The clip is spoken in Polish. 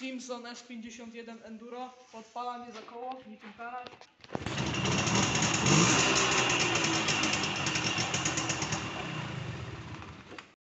Simpson S51 Enduro. Podpala mnie za koło, niczym karać.